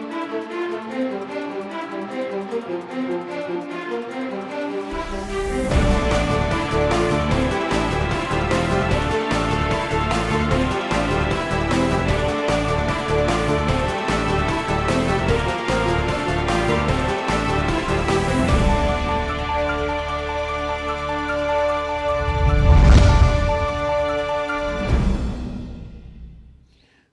Thank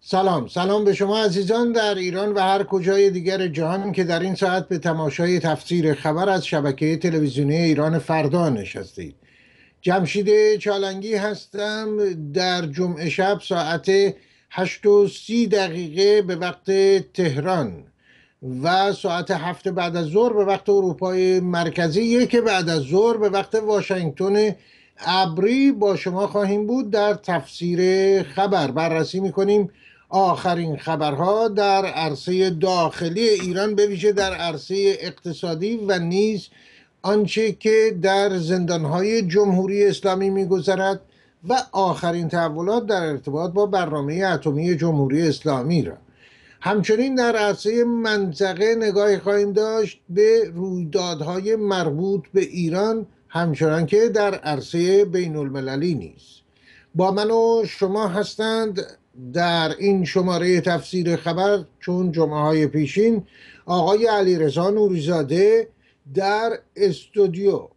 سلام. سلام به شما عزیزان در ایران و هر کجای دیگر جهان که در این ساعت به تماشای تفسیر خبر از شبکه تلویزیونی ایران فردا نشستید. جمشید چالنگی هستم. در جمعه شب ساعت 8 و سی دقیقه به وقت تهران و ساعت هفت بعد از ظهر به وقت اروپای مرکزی. یک بعد از ظهر به وقت واشنگتن ابری با شما خواهیم بود در تفسیر خبر. بررسی می‌کنیم آخرین خبرها در عرصه داخلی ایران به ویژه در عرصه اقتصادی و نیز آنچه که در زندانهای جمهوری اسلامی میگذرد و آخرین تحولات در ارتباط با برنامه اتمی جمهوری اسلامی را. همچنین در عرصه منطقه نگاهی خواهیم داشت به رویدادهای مربوط به ایران همچنان که در عرصه بین المللی نیست با من و شما هستند در این شماره تفسیر خبر چون جمعه های پیشین آقای علی رزا نوریزاده در استودیو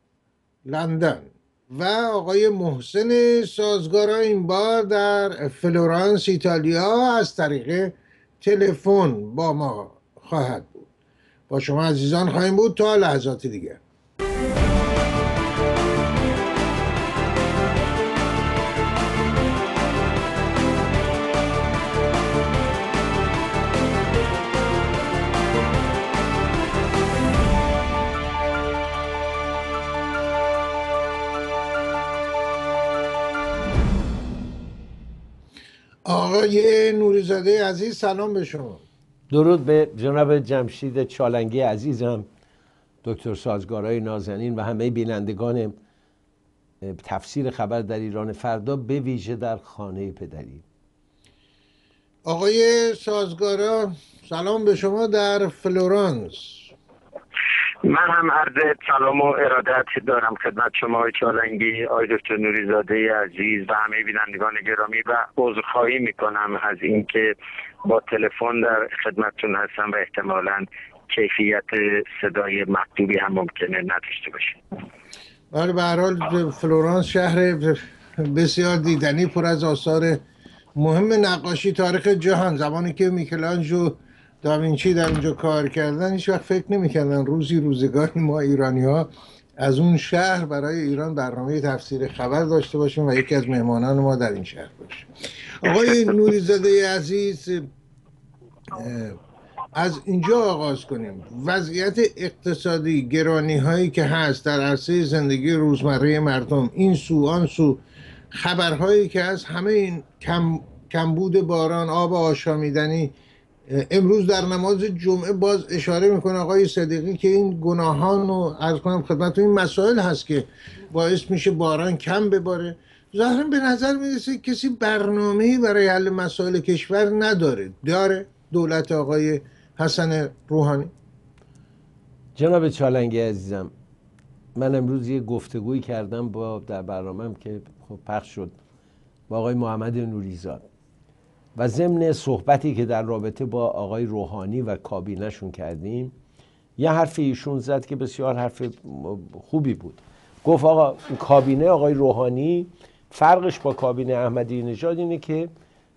لندن و آقای محسن سازگارا این بار در فلورانس ایتالیا از طریق تلفن با ما خواهد بود. با شما عزیزان خواهیم بود تا لحظات دیگر. آقای نوریزاده عزیز سلام به شما. درود به جناب جمشید چالنگی عزیزم دکتر سازگارای نازنین و همه بینندگان تفسیر خبر در ایران فردا به ویژه در خانه پدری. آقای سازگارا سلام به شما در فلورانس. من هم عرض سلام و ارادت دارم خدمت شما آقای چالنگی آقای دکتر نوریزاده عزیز و همه بینندگان گرامی و عذرخواهی می‌کنم از اینکه با تلفن در خدمتتون هستم و احتمالا کیفیت صدای مکتوبی هم ممکنه نداشته باشه بله به هر حال فلورانس شهر بسیار دیدنی پر از آثار مهم نقاشی تاریخ جهان زمانی که میکلانجو داوینچی در اونجا کار کردن؟ هیچ وقت فکر نمی‌کردن. روزی روزگاری ما ایرانی ها از اون شهر برای ایران برنامه تفسیر خبر داشته باشیم و یکی از مهمانان ما در این شهر باشیم آقای نوریزاده عزیز از اینجا آغاز کنیم. وضعیت اقتصادی گرانی هایی که هست در عرصه زندگی روزمره مردم این سو آن سو خبرهایی که از همه این کم کمبود باران آب آشامیدنی امروز در نماز جمعه باز اشاره می‌کنه آقای صدیقی که این گناهان رو از کنم خدمت این مسائل هست که باعث میشه باران کم بباره. ظاهرا به نظر می‌رسه کسی برنامه برای حل مسائل کشور نداره. داره دولت آقای حسن روحانی. جناب چالنگی عزیزم من امروز یه گفتگویی کردم با در برنامهم که خب پخش شد با آقای محمد نوریزاد. و ضمن صحبتی که در رابطه با آقای روحانی و کابینهشون کردیم یه حرف ایشون زد که بسیار حرف خوبی بود. گفت آقا کابینه آقای روحانی فرقش با کابینه احمدی نژاد اینه که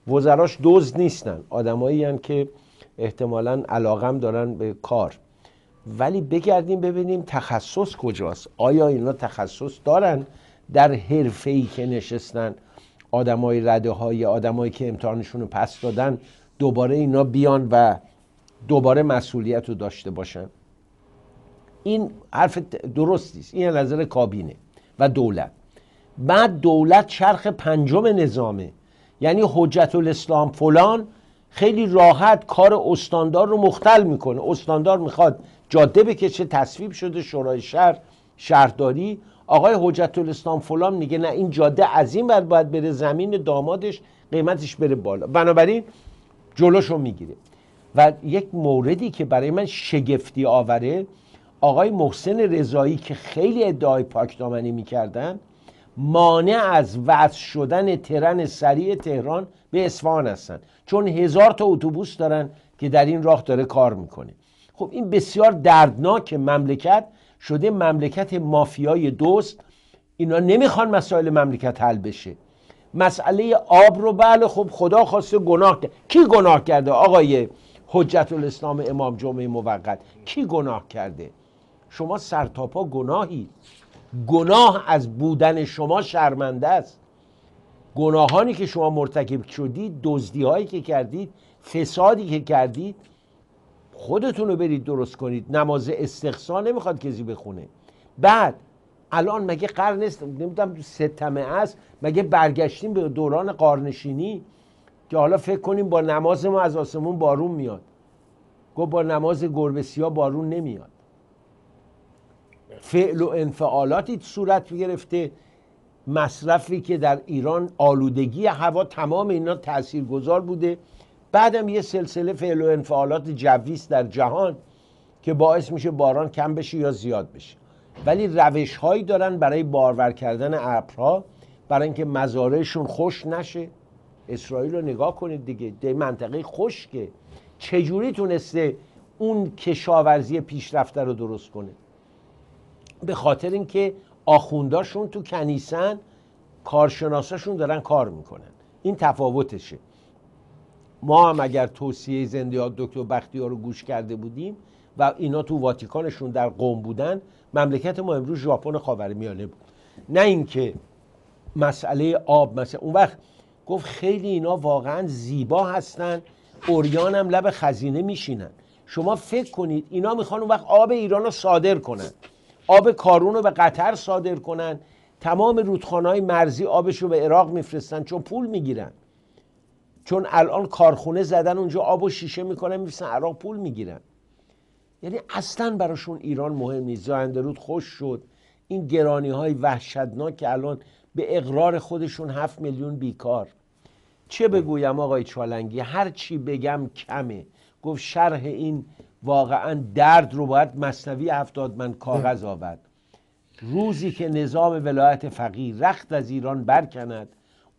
وزراش دوز نیستن. آدمایی که احتمالا علاقم دارن به کار. ولی بگردیم ببینیم تخصص کجاست. آیا اینا تخصص دارن در حرفه‌ای که نشستن؟ آدمای رده های آدمایی که امتحانشون رو پس دادن دوباره اینا بیان و دوباره مسئولیت رو داشته باشن. این حرف درستی است. این نظر کابینه و دولت. بعد دولت چرخ پنجم نظامه. یعنی حجت الاسلام فلان خیلی راحت کار استاندار رو مختل می‌کنه. استاندار می‌خواد جاده بکشه تصویب شده شورای شهر شهرداری آقای حجت الاسلام فلان میگه نه این جاده از این بر باید بره زمین دامادش قیمتش بره بالا. بنابراین جلوشو می‌گیره. و یک موردی که برای من شگفتی آوره آقای محسن رضایی که خیلی ادعای پاکدامنی می‌کردن مانع از وضع شدن ترن سریع تهران به اصفهان هستن. چون هزار تا اتوبوس دارن که در این راه داره کار می‌کنه. خب این بسیار دردناک مملکت. شده مملکت مافیای دوست. اینا نمی‌خوان مسائل مملکت حل بشه. مسئله آب رو بله خب خدا خواسته گناه کرد. کی گناه کرده آقای حجت الاسلام امام جمعه موقت؟ کی گناه کرده؟ شما سرتاپا گناهی. گناه از بودن شما شرمنده است. گناهانی که شما مرتکب شدید دزدی هایی که کردید فسادی که کردید خودتون رو برید درست کنید. نماز استقصا نمی‌خواد کسی بخونه. بعد الان مگه قرن است نمی‌دونم ستمه است. مگه برگشتیم به دوران قارنشینی؟ که حالا فکر کنیم با نماز ما از آسمون بارون میاد. گفت با نماز گربه بارون نمیاد. فعل و انفعالاتی صورت گرفته. مصرفی که در ایران آلودگی هوا تمام اینا تاثیرگذار بوده. بعدم یه سلسله فعل و انفعالات جویست در جهان که باعث میشه باران کم بشه یا زیاد بشه. ولی روش هایی دارن برای بارور کردن ابرها برای اینکه مزارعشون خوش نشه. اسرائیل رو نگاه کنید دیگه ده منطقه خشکه. چجوری تونسته اون کشاورزی پیشرفته رو درست کنه؟ به خاطر اینکه آخونداشون تو کنیسن کارشناساشون دارن کار می‌کنن. این تفاوتشه. ما هم اگر توصیه زنده دکتر بختیار رو گوش کرده بودیم و اینا تو واتیکانشون در قوم بودن مملکت ما امروز ژاپن خاورمیانه بود. نه اینکه مسئله آب مثلا اون وقت گفت خیلی اینا واقعا زیبا هستن اوریان هم لب خزینه میشینن. شما فکر کنید اینا می‌خوان اون وقت آب ایران رو صادر کنن. آب کارون رو به قطر صادر کنن. تمام رودخانه های مرزی آبش رو به عراق میفرستن چون پول می‌گیرن. چون الان کارخونه زدن اونجا آب و شیشه می‌کنن میفرستن عراق پول می‌گیرن. یعنی اصلا براشون ایران مهم نیست. زاینده رود خوش شد. این گرانی های وحشتناک که الان به اقرار خودشون هفت میلیون بیکار. چه بگویم آقای چالنگی؟ هر چی بگم کمه. گفت شرح این واقعا درد رو باید مصنوی هفتاد من کاغذ آورد. روزی که نظام ولایت فقیر رخت از ایران برکند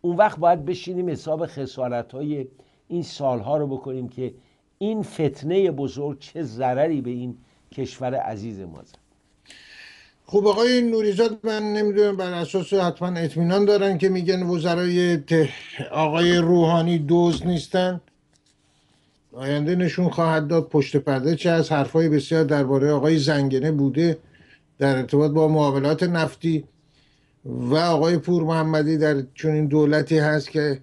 اون وقت باید بشینیم حساب خسارت های این سالها رو بکنیم که این فتنه بزرگ چه ضرری به این کشور عزیز ما زد. خب آقای نوریزاد من نمی‌دونم بر اساس حتما اطمینان دارن که میگن وزرای آقای روحانی دوز نیستن. آینده نشون خواهد داد پشت پرده چه از حرفای بسیار درباره آقای زنگنه بوده در ارتباط با معاملات نفتی. و آقای پور محمدی در چنین دولتی هست که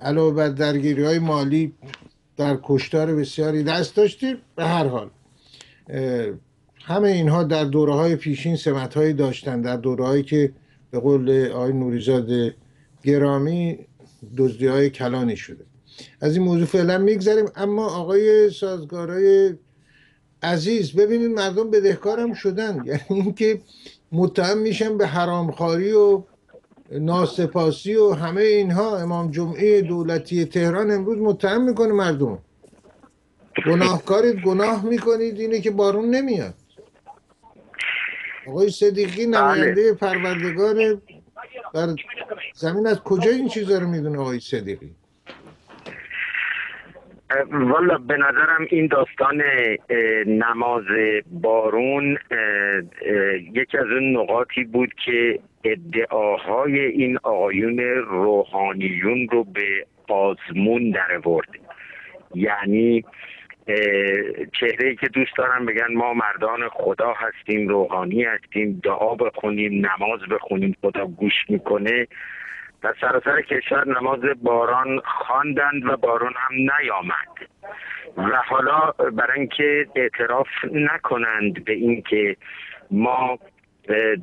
علاوه بر درگیری های مالی در کشتار بسیاری دست داشتیم به هر حال. همه اینها در دوره های پیشین سمت هایی داشتن در دوره هایی که به قول آقای نوریزاد گرامی دزدی های کلانی شده. از این موضوع فعلا میگذریم اما آقای سازگارای عزیز ببینید مردم بدهکارم شدن. یعنی اینکه متهم میشن به حرامخواری و ناسپاسی و همه اینها. امام جمعه دولتی تهران امروز متهم می‌کنه مردم. گناهکارید گناه می‌کنید اینه که بارون نمیاد. آقای صدیقی بله. نماینده پروردگار در زمین از کجا این چیزا رو می‌دونه آقای صدیقی؟ والا به نظرم این داستان نماز بارون یکی از اون نقاطی بود که ادعاهای این آقایون روحانیون رو به آزمون در ورد یعنی چهره که دوست دارم بگن ما مردان خدا هستیم روحانی هستیم دعا بخونیم نماز بخونیم خدا گوش می‌کنه. و سراسر کشور نماز باران خواندند و باران هم نیامد. و حالا برای اینکه اعتراف نکنند به اینکه ما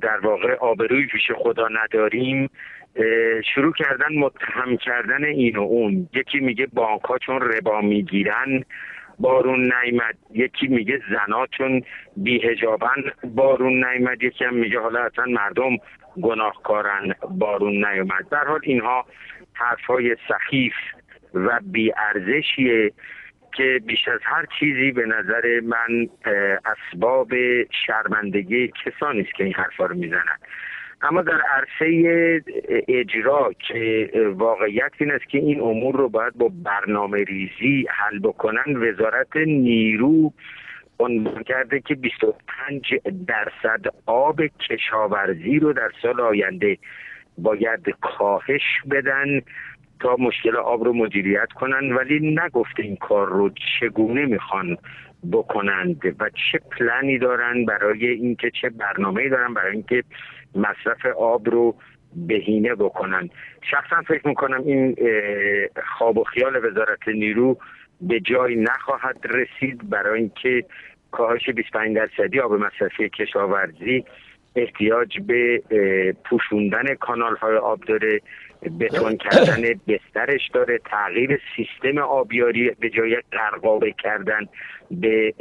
در واقع آبروی پیش خدا نداریم شروع کردن متهم کردن این و اون. یکی میگه بانک ها چون ربا می‌گیرن بارون نیمد یکی میگه زنا چون بیهجابن بارون نیمد یکی هم میگه حالا اصلا مردم گناهکارن بارون نیومد. در حال اینها حرفهای سخیف و بیارزشیه که بیش از هر چیزی به نظر من اسباب شرمندگی کسانی است که این حرفا رو می‌زنند. اما در عرصه اجرا که واقعیت این است که این امور رو باید با برنامه ریزی حل بکنن وزارت نیرو عنوان کرده که 25 درصد آب کشاورزی رو در سال آینده باید کاهش بدن تا مشکل آب رو مدیریت کنن ولی نگفته این کار رو چگونه می‌خوان بکنند و چه پلنی دارن برای اینکه چه برنامه دارن برای اینکه مصرف آب رو بهینه بکنن. شخصا فکر می‌کنم این خواب و خیال وزارت نیرو به جای نخواهد رسید برای اینکه کاهش 25 درصدی آب مصرفی کشاورزی احتیاج به پوشوندن کانال های آب داره بتون کردن بسترش داره تغییر سیستم آبیاری به جای قرقابه کردن به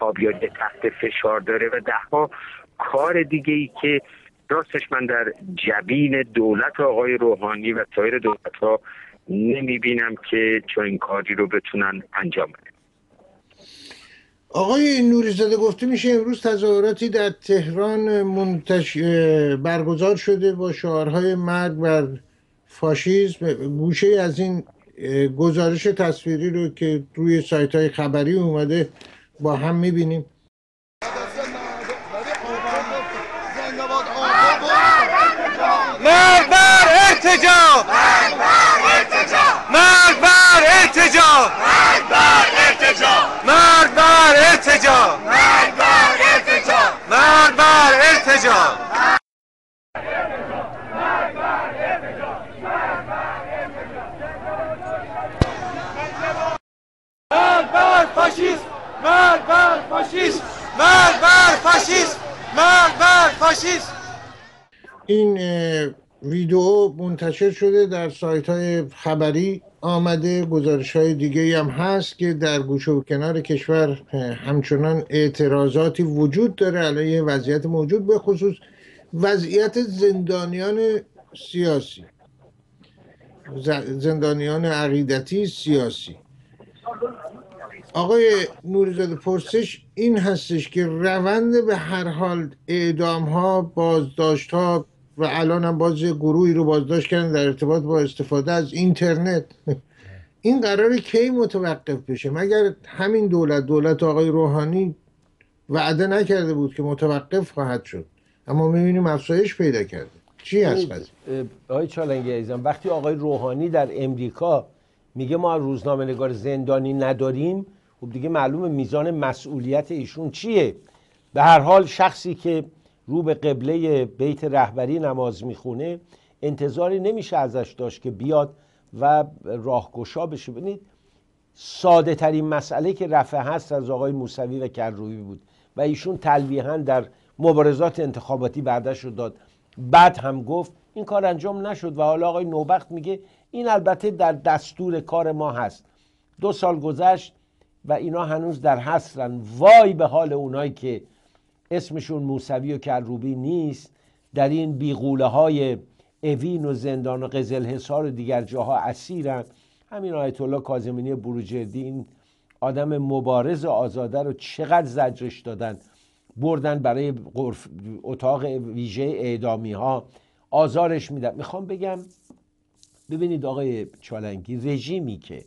آبیاری تحت فشار داره و دهها کار دیگه ای که راستش من در جبین دولت آقای روحانی و سایر دولت ها نمی بینم که چون کاری رو بتونن انجام بدن. آقای نوریزاده گفته میشه امروز تظاهراتی در تهران منتش... برگزار شده با شعارهای مرگ بر فاشیسم گوشه از این گزارش تصویری رو که روی سایت های خبری اومده با هم می‌بینیم. مرگ بر ارتجا! مرگ بر ارتجا! مرگ بر ارتجا مرگ بر ارتجا مرگ بر ارتجا مرگ بر ارتجا مرگ بر فاشیسم مرگ بر فاشیسم مرگ بر فاشیسم مرگ بر فاشیسم این ویدیو منتشر شده در سایت های خبری. آمده گزارش های دیگه هم هست که در گوشه و کنار کشور همچنان اعتراضاتی وجود داره علیه وضعیت موجود به خصوص وضعیت زندانیان سیاسی. زندانیان عقیدتی سیاسی. آقای نوریزاده پرسش این هستش که روند به هر حال اعدام ها بازداشت ها و الان هم باز گروهی رو بازداشت کردن در ارتباط با استفاده از اینترنت. این قرار کی متوقف بشه؟ مگر همین دولت دولت آقای روحانی وعده نکرده بود که متوقف خواهد شد؟ اما می‌بینیم افزایش پیدا کرده. چی هست قضیه؟ آقای چالنگی عزیزم وقتی آقای روحانی در امریکا میگه ما روزنامه نگار زندانی نداریم خب دیگه معلومه میزان مسئولیت ایشون چیه؟ به هر حال شخصی که رو به قبله بیت رهبری نماز می‌خونه انتظاری نمیشه ازش داشت که بیاد و راهگشا بشه. ببینید ساده ترین مسئله که رفع هست از آقای موسوی و کروبی بود و ایشون تلویحا در مبارزات انتخاباتی بعدش رو داد. بعد هم گفت این کار انجام نشد و حالا آقای نوبخت میگه این البته در دستور کار ما هست. دو سال گذشت و اینا هنوز در حسرن وای به حال اونایی که اسمشون موسوی و کروبی نیست. در این بیغوله های اوین و زندان و قزل حصار و دیگر جاها اسیرن. همین آیت الله کاظمینی بروجردی این آدم مبارز آزاده رو چقدر زجرش دادن. بردن برای اتاق ویژه اعدامی ها آزارش میدن. می‌خوام بگم ببینید آقای چالنگی رژیمی که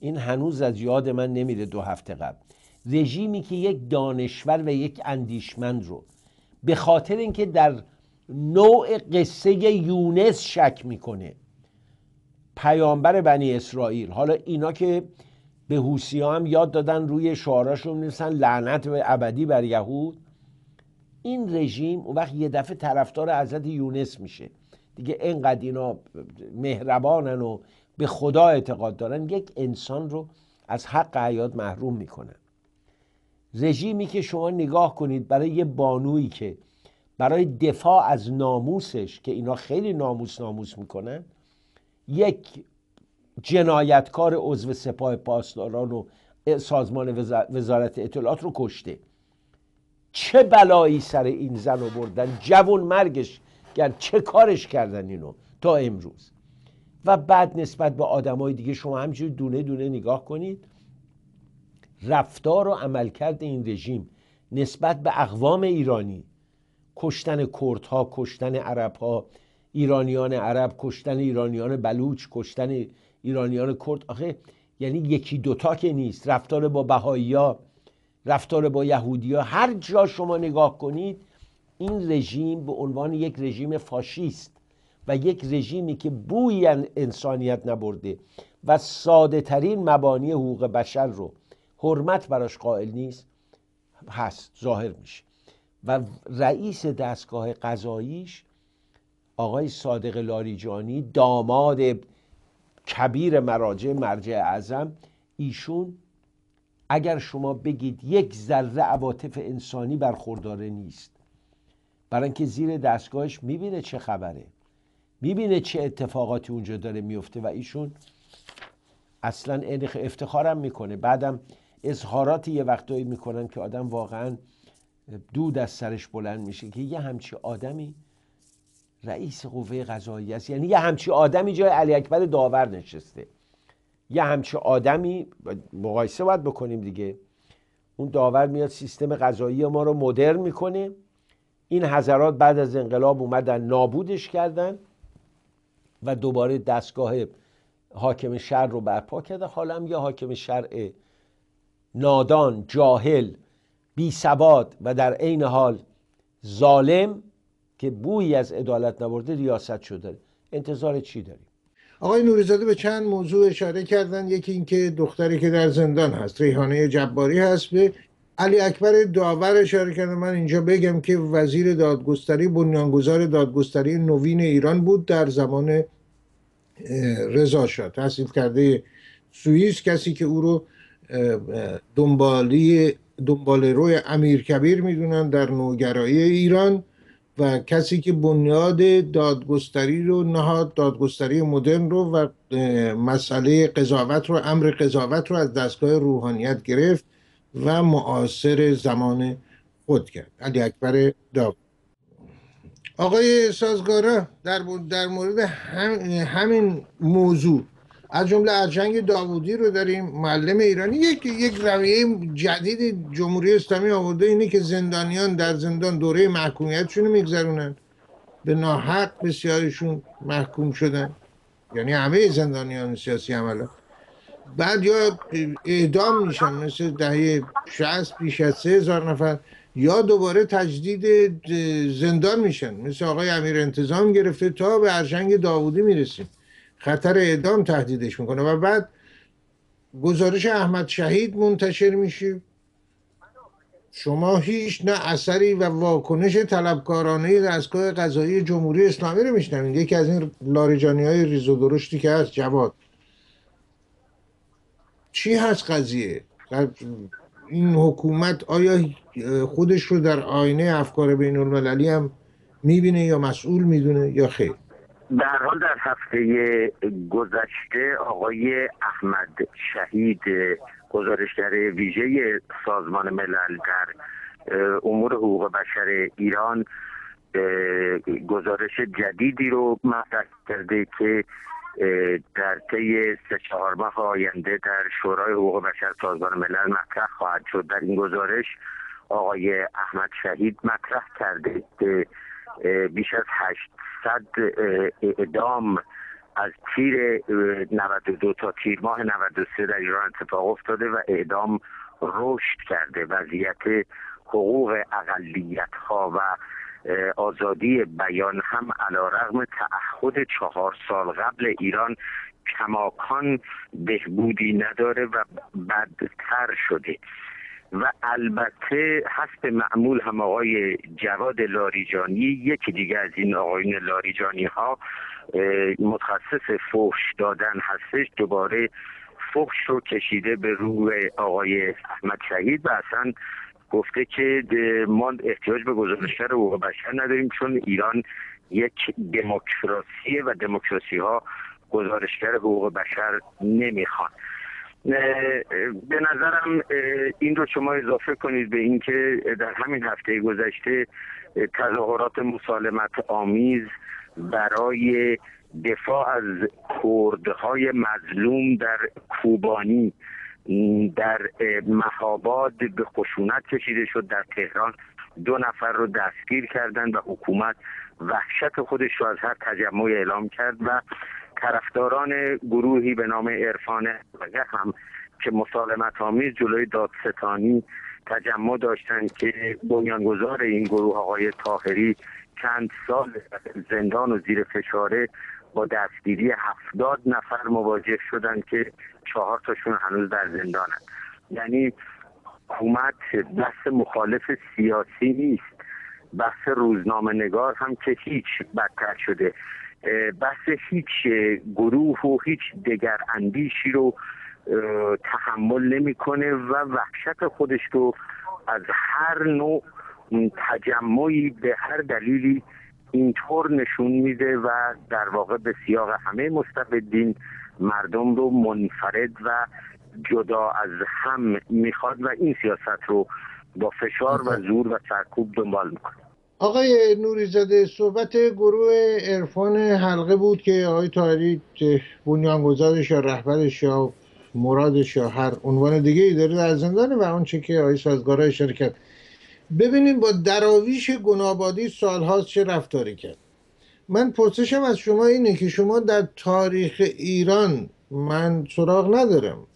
این هنوز از یاد من نمیره دو هفته قبل. رژیمی که یک دانشور و یک اندیشمند رو. به خاطر اینکه در نوع قصه یونس شک می‌کنه. پیامبر بنی اسرائیل. حالا اینا که به حوسی هم یاد دادن روی شعاراشون می‌رسن لعنت و ابدی بر یهود. این رژیم اون وقت یه دفعه طرفدار حضرت یونس میشه. دیگه اینقدر اینا مهربانن و به خدا اعتقاد دارن یک انسان رو از حق حیات محروم می‌کنن. رژیمی که شما نگاه کنید برای یه بانویی که برای دفاع از ناموسش که اینا خیلی ناموس ناموس می‌کنن یک جنایتکار عضو سپاه پاسداران و سازمان وزارت اطلاعات رو کشته. چه بلایی سر این زن رو بردن؟ جوون مرگش کرد چه کارش کردن اینو تا امروز؟ و بعد نسبت به آدمای دیگه شما همینجوری دونه دونه نگاه کنید. رفتار و عملکرد این رژیم نسبت به اقوام ایرانی کشتن کردها کشتن عربها ایرانیان عرب کشتن ایرانیان بلوچ کشتن ایرانیان کرد. آخه یعنی یکی دوتا که نیست. رفتار با بهایی رفتار با یهودی ها هر جا شما نگاه کنید این رژیم به عنوان یک رژیم فاشیست و یک رژیمی که بوی انسانیت نبرده و ساده ترین مبانی حقوق بشر رو حرمت براش قائل نیست هست ظاهر میشه. و رئیس دستگاه قضاییش آقای صادق لاریجانی داماد کبیر مراجع مرجع اعظم ایشون اگر شما بگید یک ذره عواطف انسانی برخورداره نیست برای اینکه زیر دستگاهش می‌بینه چه خبره می‌بینه چه اتفاقاتی اونجا داره میفته و ایشون اصلا افتخارم می‌کنه. بعدم اظهاراتی یه وقتایی می‌کنن که آدم واقعا دود از سرش بلند میشه که یه همچی آدمی رئیس قوه قضایی است. یعنی یه همچی آدمی جای علی اکبر داور نشسته. یه همچی آدمی مقایسه باید بکنیم دیگه. اون داور میاد سیستم قضایی ما رو مدرن می‌کنه. این حضرات بعد از انقلاب اومدن نابودش کردن و دوباره دستگاه حاکم شهر رو برپا کرده. حالا هم یه حاکم شرع نادان جاهل بی ثبات و در عین حال ظالم که بویی از عدالت نبرده ریاست شده. انتظار چی داریم؟ آقای نوریزاده به چند موضوع اشاره کردن. یکی اینکه دختری که در زندان هست ریحانه جباری هست. به علی اکبر داور اشاره کردن. من اینجا بگم که وزیر دادگستری بنیانگذار دادگستری نوین ایران بود در زمان رضا شاه. تحصیل کرده سوئیس کسی که او رو دنبالی دنبال روی امیر کبیر می‌دونن در نوگرایی ایران و کسی که بنیاد دادگستری رو نهاد دادگستری مدرن رو و مسئله قضاوت رو امر قضاوت رو از دستگاه روحانیت گرفت و معاصر زمان خود کرد. علی اکبر داو آقای سازگارا در, در مورد همین موضوع از جمله ارجنگ داوودی رو داریم معلم ایرانی. یک یک رویه جدید جمهوری اسلامی آورده اینه که زندانیان در زندان دوره محکومیتشون میگذرونن. به ناحق بسیارشون محکوم شدن. یعنی همه زندانیان سیاسی عملا. بعد یا اعدام میشن مثل دهه 60 بیش از سه هزار نفر یا دوباره تجدید زندان میشن. مثل آقای امیر انتظام گرفته تا به ارجنگ داوودی می‌رسیم. خطر اعدام تهدیدش می‌کنه و بعد گزارش احمد شهید منتشر میشه. شما هیچ نه اثری و واکنش طلبکارانه دستگاه قضایی جمهوری اسلامی رو میشنوید. یکی از این لاریجانی های ریز و درشتی که هست جواد. چی هست قضیه؟ این حکومت آیا خودش رو در آینه افکار بین المللی هم می‌بینه یا مسئول می‌دونه یا خیر؟ در حال در هفته گذشته آقای احمد شهید گزارشگر ویژه سازمان ملل در امور حقوق بشر ایران گزارش جدیدی رو مطرح کرده که در طی سه چهار ماه آینده در شورای حقوق بشر سازمان ملل مطرح خواهد شد. در این گزارش آقای احمد شهید مطرح کرده که بیش از 800 اعدام از تیر 92 تا تیر ماه 93 در ایران اتفاق افتاده و اعدام رشد کرده. وضعیت حقوق اقلیت ها و آزادی بیان هم علا رغم تعهد چهار سال قبل ایران کماکان بهبودی نداره و بدتر شده. و البته حسب معمول هم آقای جواد لاریجانی یکی دیگه از این آقایون لاریجانی ها متخصص فحش دادن هستش دوباره فحش رو کشیده به روی آقای احمد شهید و اصلا گفته که ما احتیاج به گزارشگر حقوق بشر نداریم چون ایران یک دموکراسی و دموکراسی ها گزارشگر حقوق بشر نمی‌خوان. به نظرم این رو شما اضافه کنید به اینکه در همین هفته گذشته تظاهرات مسالمت آمیز برای دفاع از کردهای مظلوم در کوبانی در مهاباد به خشونت کشیده شد. در تهران دو نفر رو دستگیر کردند و حکومت وحشت خودش رو از هر تجمع اعلام کرد و طرفداران گروهی به نام عرفان هم که مسالمت آمیز جلوی دادستانی تجمع داشتند که بنیانگذار این گروه آقای تاهری چند سال زندان و زیر فشاره با دستگیری هفتاد نفر مواجه شدند که چهار تاشون هنوز در زندانند یعنی حکومت بحث مخالف سیاسی نیست. بحث روزنامه نگار هم که هیچ بدتر شده. بحث هیچ گروه و هیچ دگر اندیشی رو تحمل نمی‌کنه و وحشت خودش رو از هر نوع تجمعی به هر دلیلی اینطور نشون میده و در واقع به سیاق همه مستبدین مردم رو منفرد و جدا از هم می‌خواد و این سیاست رو با فشار و زور و سرکوب دنبال می‌کنه. آقای نوریزاده صحبت گروه عرفان حلقه بود که آقای تاهری بنیانگذارش یا رهبرش یا مرادش یا هر عنوان دیگه ای داره در زندانه و آنچه که آقای سازگارای شرکت ببینیم با دراویش گنابادی سالهاست چه رفتاری کرد. من پرسشم از شما اینه که شما در تاریخ ایران من سراغ ندارم.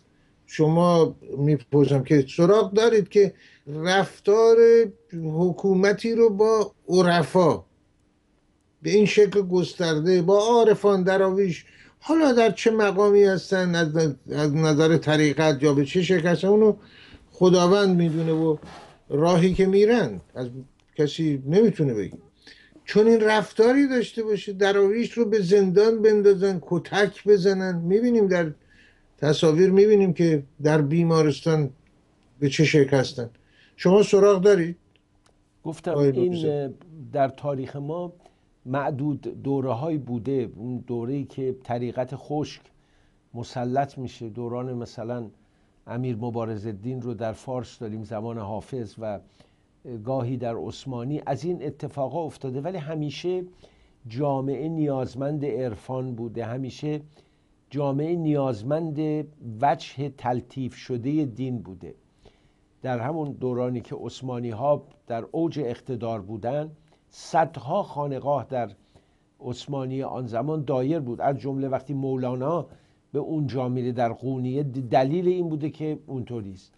شما می‌پرسم که سراغ دارید که رفتار حکومتی رو با عرفا به این شکل گسترده با عارفان دراویش حالا در چه مقامی هستن از نظر طریقت یا به چه شکل هستن اونو خداوند می‌دونه و راهی که میرن از کسی نمی‌تونه بگی چون این رفتاری داشته باشه دراویش رو به زندان بندازن کتک بزنن می‌بینیم در تصاویر می‌بینیم که در بیمارستان به چه شکل هستن شما سراغ دارید؟ گفتم این در تاریخ ما معدود دوره های بوده. اون دوره ای که طریقت خشک مسلط میشه. دوران مثلا امیر مبارز الدین رو در فارس داریم زمان حافظ و گاهی در عثمانی. از این اتفاقا افتاده. ولی همیشه جامعه نیازمند عرفان بوده. همیشه جامعه نیازمند وجه تلطیف شده دین بوده. در همون دورانی که عثمانی ها در اوج اقتدار بودن صدها خانقاه در عثمانی آن زمان دایر بود. از جمله وقتی مولانا به اونجا میره در قونیه دلیل این بوده که اونطوری است.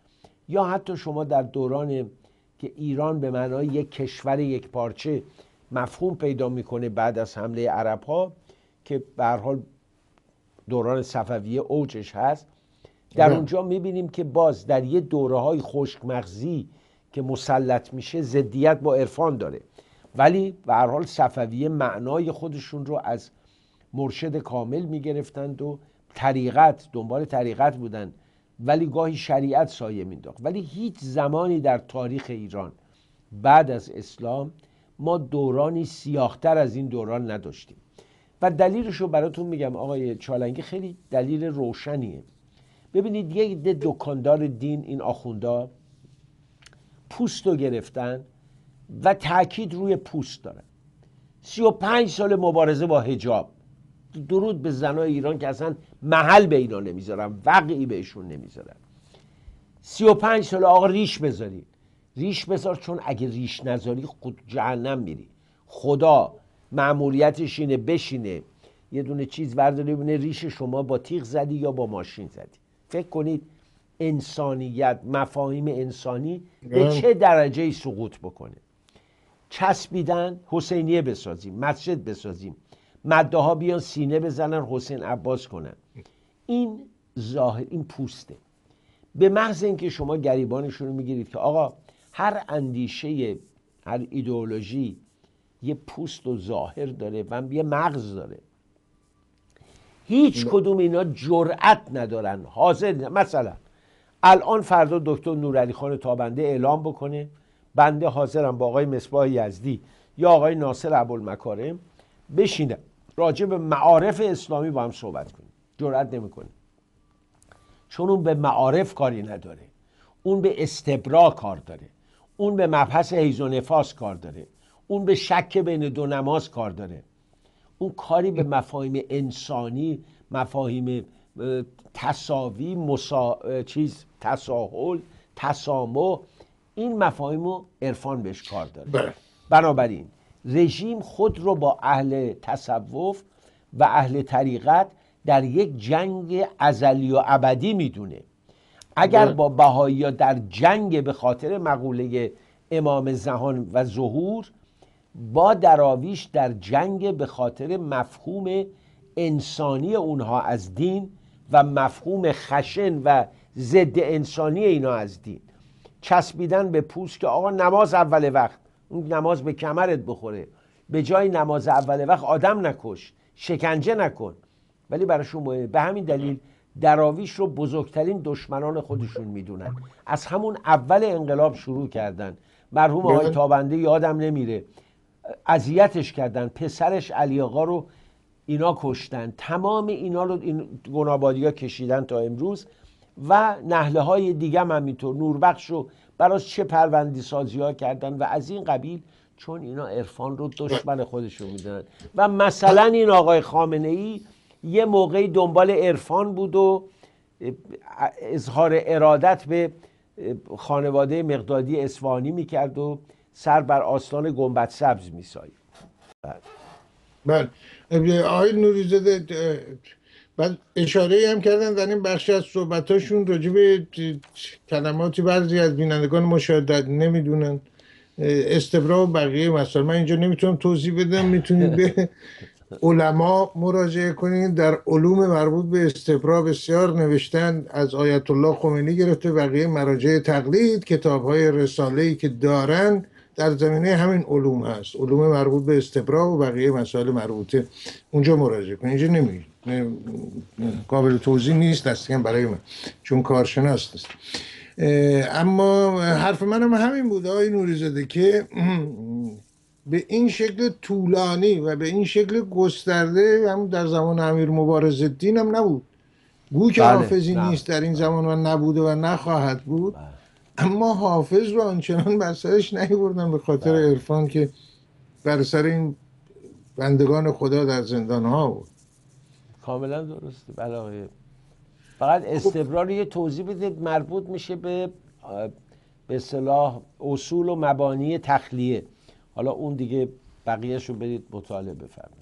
یا حتی شما در دوران که ایران به معنای یک کشور یک پارچه مفهوم پیدا می‌کنه بعد از حمله عرب ها که به حال دوران صفویه اوجش هست در اونجا می‌بینیم که باز در یه دوره های خشک مغزی که مسلط میشه زدیت با عرفان داره. ولی به هر حال صفویه معنای خودشون رو از مرشد کامل می‌گرفتند و طریقت دنبال طریقت بودن. ولی گاهی شریعت سایه مینداخت ولی هیچ زمانی در تاریخ ایران بعد از اسلام ما دورانی سیاهتر از این دوران نداشتیم. و دلیلش رو براتون میگم آقای چالنگی خیلی دلیل روشنیه. ببینید یک دکاندار دین این آخوندا پوست رو گرفتن و تاکید روی پوست دارن. سی و پنج سال مبارزه با هجاب درود به زنای ایران که اصلا محل به اینا نمی‌ذارن وقعی بهشون نمی‌ذارن. سی و پنج سال آقا ریش بذارید. ریش بذار چون اگه ریش نذاری خود جهنم میری. خدا معمولیتش اینه بشینه. یه دونه چیز برداری ببینه ریش شما با تیغ زدی یا با ماشین زدی. فکر کنید انسانیت مفاهیم انسانی به بله. چه درجه سقوط بکنه؟ چسبیدن حسینیه بسازیم مسجد بسازیم مده ها بیان سینه بزنن حسین عباس کنن. این ظاهر این پوسته. به محض اینکه شما گریبانشون رو می‌گیرید که آقا هر اندیشه هر ایدئولوژی یه پوست و ظاهر داره و یه مغز داره. هیچ کدوم اینا جرأت ندارن. حاضر مثلا الان فردا دکتر نورعلی خان تابنده اعلام بکنه. بنده حاضرم با آقای مصباح یزدی یا آقای ناصر ابوالمکارم بشینه. راجع به معارف اسلامی با هم صحبت کنیم. جرأت نمی‌کنه. چون اون به معارف کاری نداره. اون به استبرا کار داره. اون به مبحث حیز و نفاس کار داره. اون به شک بین دو نماز کار داره. اون کاری به مفاهیم انسانی مفاهیم تصاوی مسا... چیز تساهل تسامح این مفاهیم رو عرفان بهش کار داره بله. بنابراین رژیم خود رو با اهل تصوف و اهل طریقت در یک جنگ ازلی و ابدی می‌دونه اگر بله. با بهایی در جنگ به خاطر مقوله امام زهان و ظهور با دراویش در جنگ به خاطر مفهوم انسانی اونها از دین و مفهوم خشن و ضد انسانی اینا از دین. چسبیدن به پوست که آقا نماز اول وقت اون نماز به کمرت بخوره. به جای نماز اول وقت آدم نکش شکنجه نکن. ولی براشون مهمه به همین دلیل دراویش رو بزرگترین دشمنان خودشون می‌دونن. از همون اول انقلاب شروع کردن. مرحوم آقای بله. تابنده یادم نمیره. اذیتش کردن پسرش علی آقا رو اینا کشتن. تمام اینا رو این گنابادی ها کشیدن تا امروز و نهله های دیگه هم همینطور. نوربخش رو براش چه پروندی سازی ها کردن و از این قبیل چون اینا عرفان رو دشمن خودشون می‌دونن. و مثلا این آقای خامنه ای یه موقعی دنبال عرفان بود و اظهار ارادت به خانواده مقدادی اصفهانی می‌کرد و سر بر آستان گنبد سبز میسایید بله. آقای نوریزاده بعد اشاره هم کردن در این بخش از صحبتاشون راجع به کلماتی بعضی از بینندگان مشاهدت نمی‌دونن. استبرا و بقیه مسائل. من اینجا نمی‌تونم توضیح بدم. می‌تونید به علما مراجعه کنید. در علوم مربوط به استبرا بسیار نوشتن از آیت الله خمینی گرفته. بقیه مراجع تقلید کتاب های رساله ای که دارن در زمینه همین علوم هست. علوم مربوط به استبرا و بقیه مسائل مربوطه. اونجا مراجعه کنید. اینجا نمی قابل توضیح نیست. دستیم برای من. چون کارشناس نیست. اما حرف منم همین بود آقای نوریزاده که به این شکل طولانی و به این شکل گسترده هم در زمان امیر مبارز الدین هم نبود. گو که بله، حافظی بله. نیست. در این زمان و نبوده و نخواهد بود. اما حافظ رو آنچنان بر سرش نیوردن به خاطر عرفان که بر سر این بندگان خدا در زندان ها بود. کاملا درسته. بله فقط استبرار یه توضیح بدید. مربوط میشه به به اصطلاح اصول و مبانی تخلیه. حالا اون دیگه بقیهش رو برید مطالعه بفرمایید.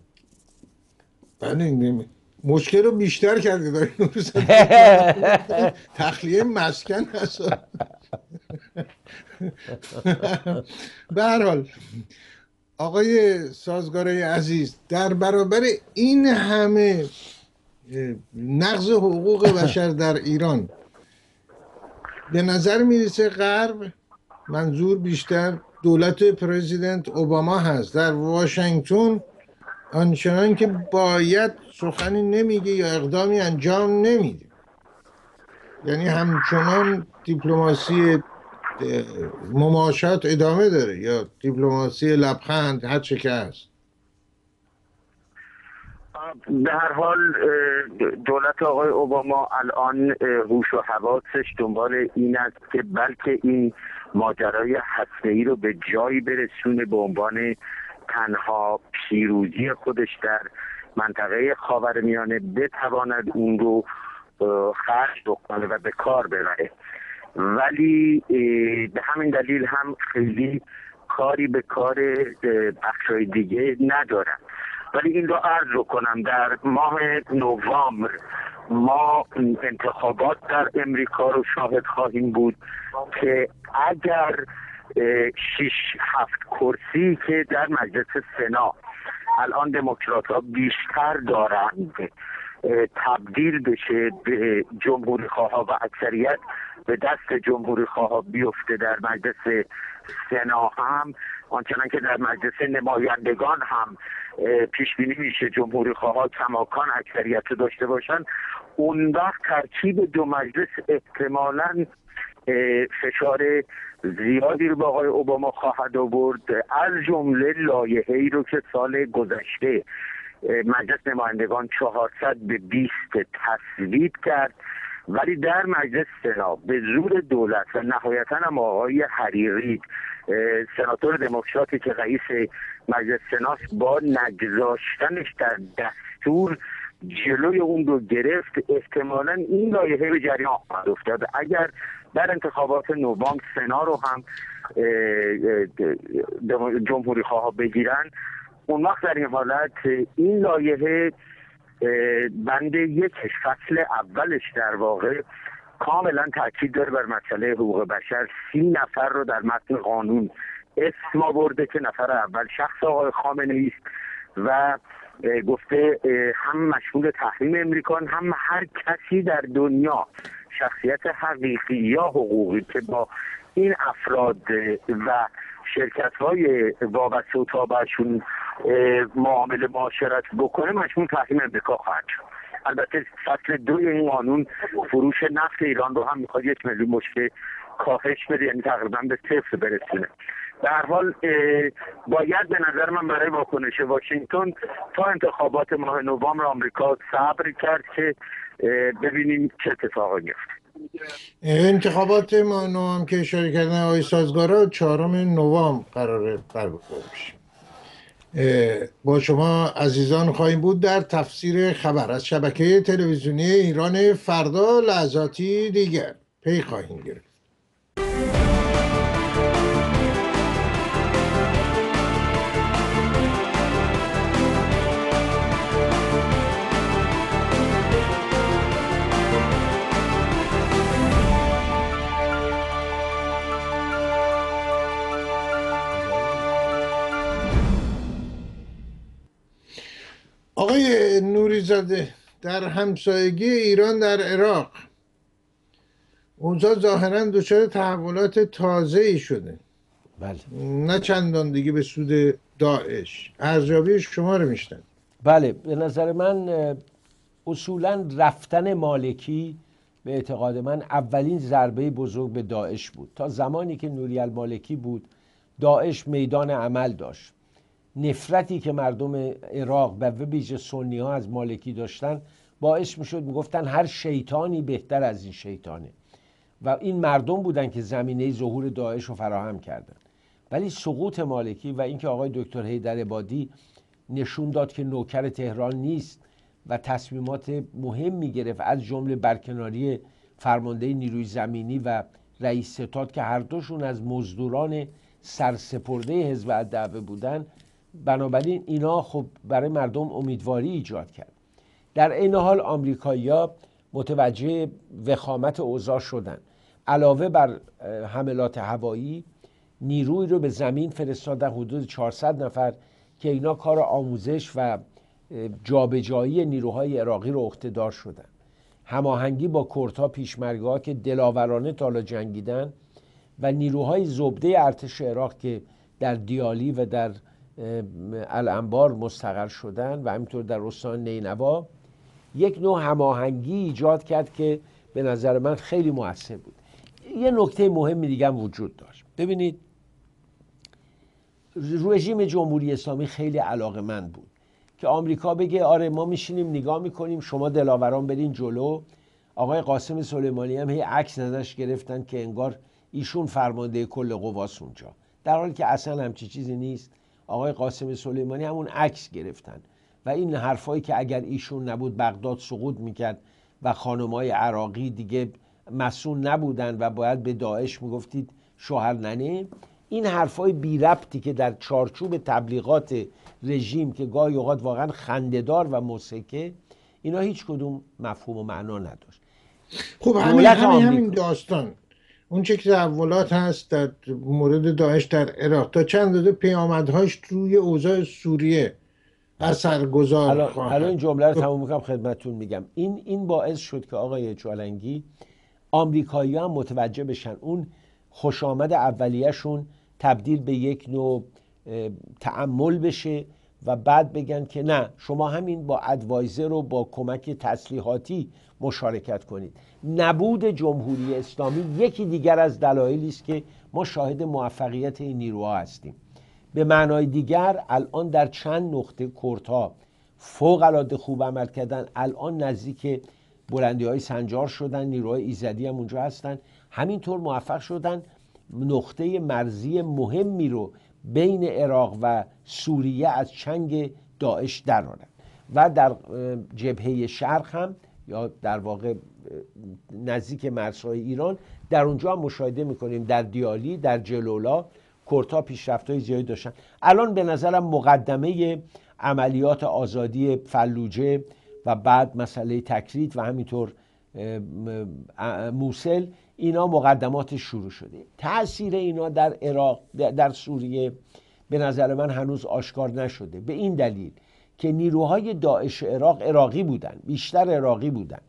بله مشکل رو بیشتر نوریزاده. تخلیه مسکن هست. به هر حال آقای سازگاره عزیز در برابر این همه نقض حقوق بشر در ایران به نظر می‌رسه غرب منظور بیشتر دولت پرزیدنت اوباما هست. در واشنگتن آنچنان که باید سخنی نمیگه یا اقدامی انجام نمیده. یعنی همچنان دیپلماسی مماشات ادامه داره یا دیپلماسی لبخند هر چه که هست؟ به هر حال دولت آقای اوباما الان هوش و حواسش دنبال این است که بلکه این ماجرای هسته‌ای رو به جایی برسونه به عنوان تنها پیروزی خودش در منطقه خاورمیانه بتواند اون رو خرج بکنه و به کار ببره. ولی به همین دلیل هم خیلی کاری به کار بخشای دیگه ندارم. ولی این رو عرض رو کنم در ماه نوامبر ما انتخابات در امریکا رو شاهد خواهیم بود که اگر شش هفت کرسی که در مجلس سنا الان دموکرات ها بیشتر دارند تبدیل بشه به جمهوری خواه و اکثریت به دست جمهوری خواه بیفته در مجلس سنا هم آنچنان که در مجلس نمایندگان هم پیش بینی میشه جمهوری خواه کماکان اکثریت رو داشته باشن. اون وقت ترکیب دو مجلس احتمالاً فشار زیادی رو به آقای اوباما خواهد آورد. از جمله لایحه‌ای رو که سال گذشته مجلس نمایندگان 400 به 20 تصویب کرد ولی در مجلس سنا به زور دولت و نهایتا هم آقای حریری سناتور دموکراتی که رئیس مجلس سناست با نگذاشتنش در دستور جلوی اون رو گرفت احتمالا این لایحه به جریان خواهد افتاد. اگر در انتخابات نوامبر سنا رو هم جمهوری خواه بگیرن اون وقت در این حالت این لایحه بند یکش فصل اولش در واقع کاملا تاکید داره بر مسئله حقوق بشر. سی نفر رو در متن قانون اسم آورده که نفر اول شخص آقای خامنه است و گفته هم مشمول تحریم امریکان هم هر کسی در دنیا شخصیت حقیقی یا حقوقی که با این افراد و شرکت های وابسته و تابعشون معامله معاشرت بکنه مشمول تحریم امریکا خواهد شد. البته فصل دوی این قانون فروش نفت ایران رو هم می‌خواد یک میلیون مشکه کاهش بده یعنی تقریبا به صفر برسونه. در حال باید به نظر من برای واکنش واشنگتن تا انتخابات ماه نوامبر آمریکا صبر کرد که ببینیم چه اتفاقی میفته انتخابات ماه نوامبر که اشاره کردن آقای سازگارا چهارم نوامبر قرار برگزار بشه. با شما عزیزان خواهیم بود در تفسیر خبر. از شبکه تلویزیونی ایران فردا لحظاتی دیگر پی خواهیم گرفت. نوریزاده در همسایگی ایران در عراق. اونجا ظاهرا دچار تحولات تازه ای شده. بله. نه چندان دیگه به سود داعش. ارزیابی شما رو میشتن بله به نظر من اصولا رفتن مالکی به اعتقاد من اولین ضربه بزرگ به داعش بود. تا زمانی که نوری المالکی بود داعش میدان عمل داشت. نفرتی که مردم عراق و ویژه سنی ها از مالکی داشتن باعث می‌شد می‌گفتن هر شیطانی بهتر از این شیطانه. و این مردم بودن که زمینه ظهور داعش رو فراهم کردن. ولی سقوط مالکی و اینکه آقای دکتر حیدر بادی نشون داد که نوکر تهران نیست و تصمیمات مهم گرفت از جمله برکناری فرمانده نیروی زمینی و رئیس ستاد که هر دوشون از مزدوران سرسپرده حزب الدعوه بودن بنابراین اینا خب برای مردم امیدواری ایجاد کرد. در این حال آمریکایی‌ها متوجه وخامت اوضاع شدن. علاوه بر حملات هوایی نیروی رو به زمین فرستادن حدود 400 نفر که اینا کار آموزش و جابجایی نیروهای عراقی رو عهدهدار شدن. هماهنگی با کردها پیشمرگاه که دلاورانه تالا جنگیدن و نیروهای زبده ارتش عراق که در دیالی و در الانبار مستقر شدن و همینطور در استان نینوا یک نوع هماهنگی ایجاد کرد که به نظر من خیلی موثر بود. یه نکته مهم دیگه هم وجود داشت. ببینید رژیم جمهوری اسلامی خیلی علاقه من بود که آمریکا بگه آره ما میشینیم نگاه می‌کنیم شما دلاوران برین جلو. آقای قاسم سلیمانی هم هی عکس ازش گرفتن که انگار ایشون فرمانده کل قواس اونجا. در حالی که اصلا همچی چیزی نیست. آقای قاسم سلیمانی همون عکس گرفتن. و این حرفایی که اگر ایشون نبود بغداد سقوط می‌کرد و خانمای عراقی دیگه مسئول نبودن و باید به داعش می‌گفتید شوهر ننه این حرفای بی ربطی که در چارچوب تبلیغات رژیم که گاهی اوقات واقعا خندهدار و موسیقه اینا هیچ کدوم مفهوم و معنا نداشت. خب همین, همین, همین داستان. اون چه که تحولات هست در مورد داعش در عراق. تا چند داده پیامدهاش روی اوضاع سوریه اثرگذار الان الان این جمله رو تموم می‌کنم خدمتتون میگم. این این باعث شد که آقای چالنگی آمریکایی هم متوجه بشن. اون خوش آمد اولیهشون تبدیل به یک نوع تعمل بشه و بعد بگن که نه شما همین با ادوایزر و با کمک تسلیحاتی مشارکت کنید. نبود جمهوری اسلامی یکی دیگر از دلایلی است که ما شاهد موفقیت این نیروها هستیم. به معنای دیگر الان در چند نقطه کردها فوق العاده خوب عمل کردن. الان نزدیک بلندی های سنجار شدن نیروهای ایزدی هم اونجا هستن. همینطور موفق شدن نقطه مرزی مهمی رو بین عراق و سوریه از چنگ داعش درارن و در جبهه شرق هم یا در واقع نزدیک مرزهای ایران در اونجا هم مشاهده می‌کنیم. در دیالی در جلولا کورتا پیشرفت های زیادی داشتن. الان به نظرم مقدمه عملیات آزادی فلوجه و بعد مسئله تکرید و همینطور موسل اینا مقدمات شروع شده. تاثیر اینا در عراق در سوریه به نظر من هنوز آشکار نشده. به این دلیل که نیروهای داعش عراق عراقی بودن بیشتر عراقی بودن.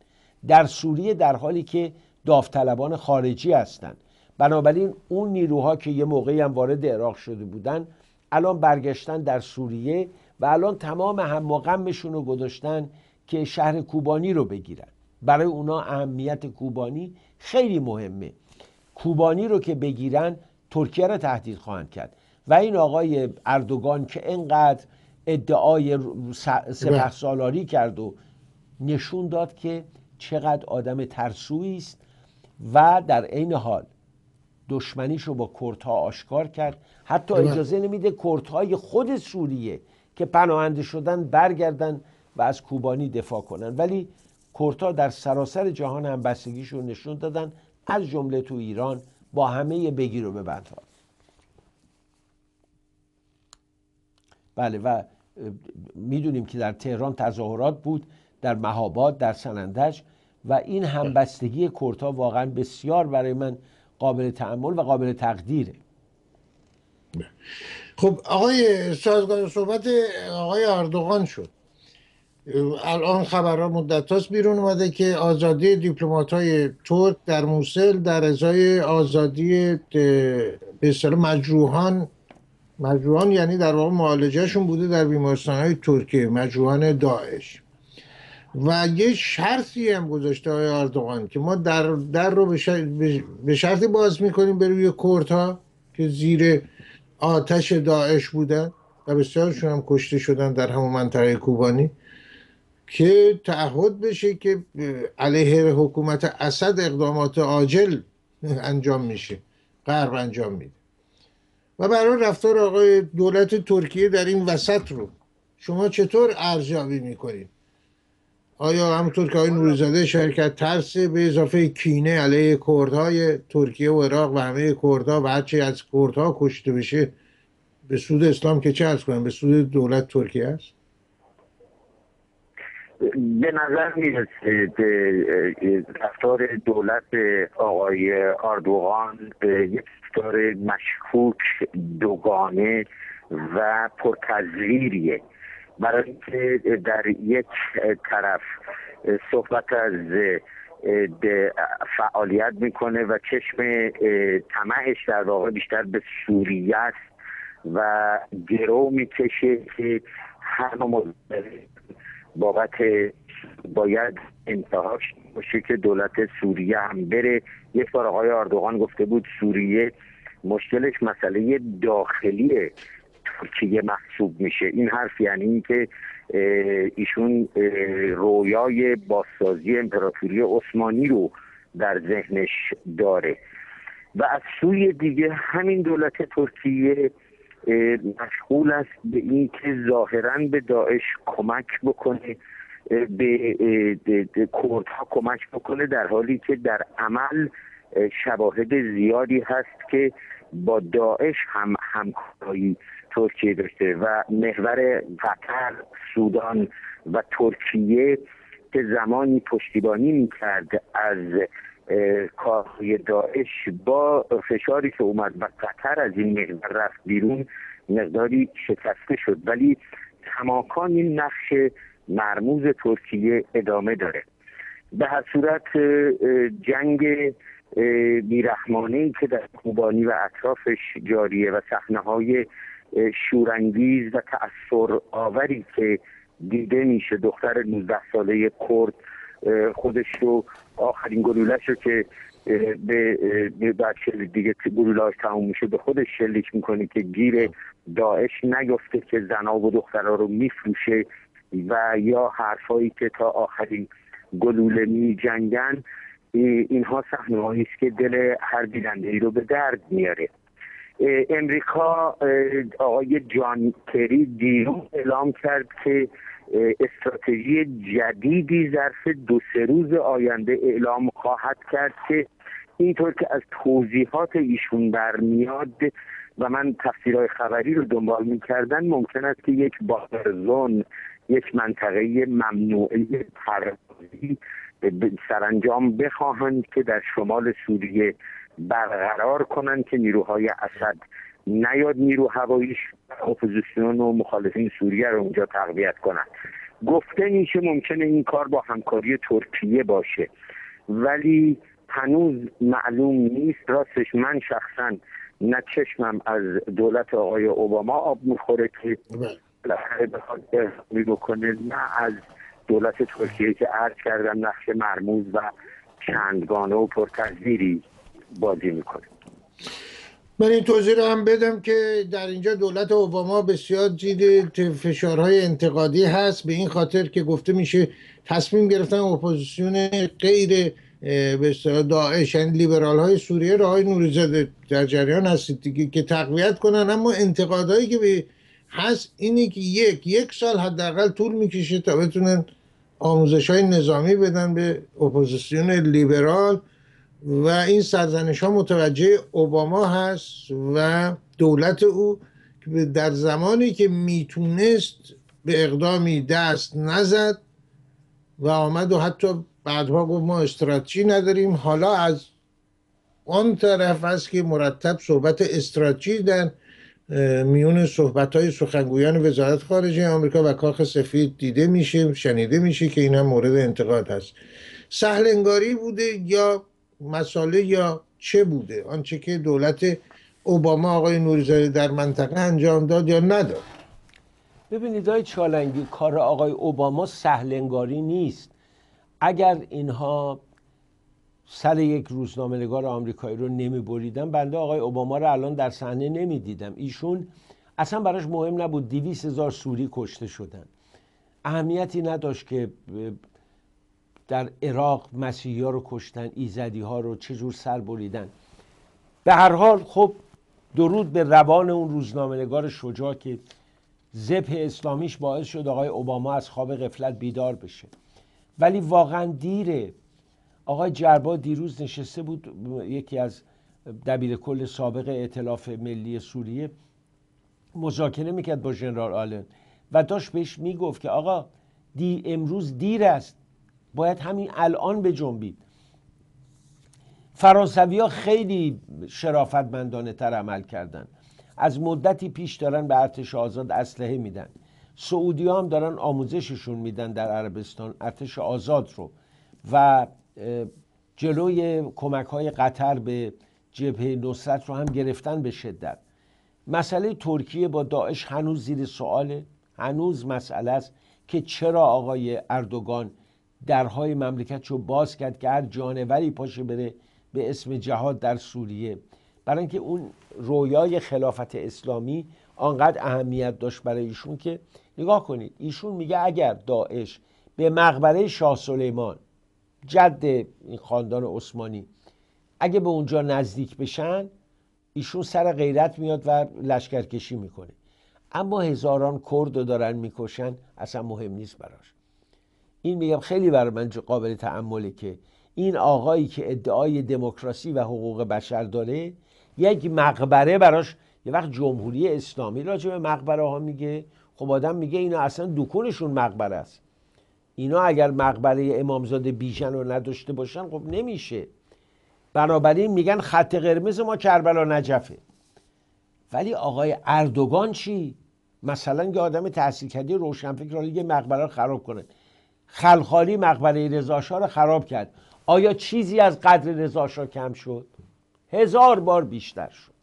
در سوریه در حالی که داوطلبان خارجی هستند بنابراین اون نیروها که یه موقعی هم وارد عراق شده بودن الان برگشتن در سوریه و الان تمام هم غمشون رو گذاشتن که شهر کوبانی رو بگیرن. برای اونا اهمیت کوبانی خیلی مهمه. کوبانی رو که بگیرن ترکیه رو تهدید خواهند کرد. و این آقای اردوگان که انقدر ادعای سپه سالاری کرد و نشون داد که چقدر آدم ترسویی است و در عین حال دشمنیش رو با کردها آشکار کرد. حتی اجازه نمیده کردهای خود سوریه که پناهنده شدن برگردن و از کوبانی دفاع کنن. ولی کردها در سراسر جهان هم بستگیشون نشون دادن از جمله تو ایران با همه بگیر و ببندها بله و می‌دونیم که در تهران تظاهرات بود در مهاباد در سنندج و این همبستگی کردها واقعا بسیار برای من قابل تعمل و قابل تقدیره. خب آقای سازگار صحبت آقای اردوغان شد. الان خبرها مدت هاست بیرون اومده که آزادی دیپلمات های ترک در موسل در ازای آزادی به مجروحان مجروحان یعنی در واقع معالجهشون بوده در بیمارستان های ترکیه مجروحان داعش. و یه شرطی هم گذاشته های اردوغان که ما در, در رو به شرطی باز می‌کنیم به روی ها که زیر آتش داعش بودن و بسیارشون هم کشته شدن در همون منطقه کوبانی که تعهد بشه که علیه حکومت اسد اقدامات عاجل انجام میشه غرب انجام میده. و برای رفتار آقای دولت ترکیه در این وسط رو. شما چطور ارزیابی می‌کنید؟ آیا همونطور که آقای نوریزاده شرکت ترس به اضافه کینه علیه کردهای ترکیه و عراق و همه کردها و هرچی از کردها کشته بشه به سود اسلام که چه از کنم؟ به سود دولت ترکیه است؟ به نظر می‌رسه رفتار دولت آقای اردوغان یک رفتار مشکوک دوگانه و پرتزویریه برای اینکه در یک طرف صحبت از فعالیت می‌کنه و چشم طمعش در واقع بیشتر به سوریه است و گرو می‌کشه که هر بابت باید انتهاش که دولت سوریه هم بره. یک بار آقای اردوغان گفته بود سوریه مشکلش مسئله داخلی ترکیه محسوب میشه. این حرف یعنی اینکه ایشون رویای بازسازی امپراتوری عثمانی رو در ذهنش داره. و از سوی دیگه همین دولت ترکیه مشغول است به اینکه ظاهرا به داعش کمک بکنه. به کردها کمک بکنه در حالی که در عمل شواهد زیادی هست که با داعش هم همکاری ترکیه داشته و محور قطر سودان و ترکیه که زمانی پشتیبانی می‌کرد از کارهای داعش با فشاری که اومد و قطر از این محور رفت بیرون مقداری شکسته شد. ولی کماکان این نقش مرموز ترکیه ادامه داره. به هر صورت جنگ بیرحمانه که در کوبانی و اطرافش جاریه و صحنه های شورانگیز و تأثیر آوری که دیده میشه دختر 19 ساله کرد خودش رو آخرین گلولش رو که به به دیگه گلولاش تموم میشه به خودش شلیک می‌کنه که گیر داعش نیفته که زنا و دخترها رو میفروشه. و یا حرفایی که تا آخرین گلوله می جنگن اینها صحنه است که دل هر بیننده ای رو به درد میاره. امریکا آقای جان کری دیروز اعلام کرد که استراتژی جدیدی ظرف دو سه روز آینده اعلام خواهد کرد که اینطور که از توضیحات ایشون برمیاد و من تفسیرهای خبری رو دنبال می‌کردن ممکن است که یک بازرزون یک منطقه ممنوعه پروازی سرانجام بخواهند که در شمال سوریه برقرار کنند که نیروهای اسد نیاد نیرو هواییش اپوزیسیون و مخالفین سوریه رو اونجا تقویت کنند. گفته میشه ممکنه این کار با همکاری ترکیه باشه. ولی هنوز معلوم نیست. راستش من شخصا نه چشمم از دولت آقای اوباما آب می‌خوره که بالاخره بخواد ارزامی بکنه نه از دولت ترکیه که عرض کردم نقش مرموز و چندگانه و پرتزیری بازی می‌کنه. من این توضیح رو هم بدم که در اینجا دولت اوباما بسیار جید فشارهای انتقادی هست. به این خاطر که گفته میشه تصمیم گرفتن اپوزیسیون غیر به داعش یعنی لیبرال های سوریه رو های نوریزاده در جریان هستید که تقویت کنن. اما انتقادهایی که به هست اینی که یک یک سال حداقل طول می‌کشه تا بتونن آموزش های نظامی بدن به اپوزیسیون لیبرال و این سرزنش ها متوجه اوباما هست و دولت او در زمانی که می‌تونست به اقدامی دست نزد و آمد و حتی بعدها گفت ما استراتژی نداریم. حالا از آن طرف است که مرتب صحبت استراتژی در میون صحبت های سخنگویان وزارت خارجه آمریکا و کاخ سفید دیده میشه شنیده میشه که این هم مورد انتقاد هست. سهل انگاری بوده یا مساله یا چه بوده؟ آنچه که دولت اوباما آقای نوریزاده در منطقه انجام داد یا نداد؟ ببینید های چالنگی کار آقای اوباما سهل انگاری نیست. اگر اینها سر یک روزنامه نگار آمریکایی رو نمی بریدن بنده آقای اوباما رو الان در صحنه نمی دیدم ایشون اصلا براش مهم نبود دیویس هزار سوری کشته شدن. اهمیتی نداشت که در عراق مسیحی ها رو کشتن ایزدی ها رو چجور سر بریدن. به هر حال خب درود به روان اون روزنامه نگار شجاع که زبه اسلامیش باعث شد آقای اوباما از خواب غفلت بیدار بشه. ولی واقعا دیره آقای جربا دیروز نشسته بود یکی از دبیر کل سابق اعتلاف ملی سوریه مذاکره می‌کرد با ژنرال آلن و داشت بهش می‌گفت که آقا دی امروز دیر است باید همین الان به جنبید فرانسوی ها خیلی شرافتمندانه تر عمل کردن. از مدتی پیش دارن به ارتش آزاد اسلحه میدن. سعودی هم دارن آموزششون میدن در عربستان ارتش آزاد رو. و جلوی کمک های قطر به جبهه نصرت رو هم گرفتن به شدت. مسئله ترکیه با داعش هنوز زیر سواله. هنوز مسئله است که چرا آقای اردوگان درهای مملکت رو باز کرد که هر جانوری پاشه بره به اسم جهاد در سوریه. برای اینکه اون رویای خلافت اسلامی آنقدر اهمیت داشت برای ایشون که نگاه کنید ایشون میگه اگر داعش به مقبره شاه سلیمان جد این خاندان عثمانی. اگه به اونجا نزدیک بشن ایشون سر غیرت میاد و لشکرکشی می‌کنه. اما هزاران کرد دارن می‌کشن اصلا مهم نیست براش. این میگم خیلی برای من قابل تعمله که این آقایی که ادعای دموکراسی و حقوق بشر داره یک مقبره براش یه وقت جمهوری اسلامی راجع به مقبره ها میگه. خب آدم میگه اینا اصلا دکونشون مقبره است. اینا اگر مقبره امامزاده بیژن رو نداشته باشن خب نمیشه. بنابراین میگن خط قرمز ما کربلا نجفه. ولی آقای اردوگان چی؟ مثلا یه آدم تحصیل کرده روشنفکر رو یه مقبره رو خراب کنه. خلخالی مقبره رضاشاه رو خراب کرد. آیا چیزی از قدر رضاشاه کم شد؟ هزار بار بیشتر شد.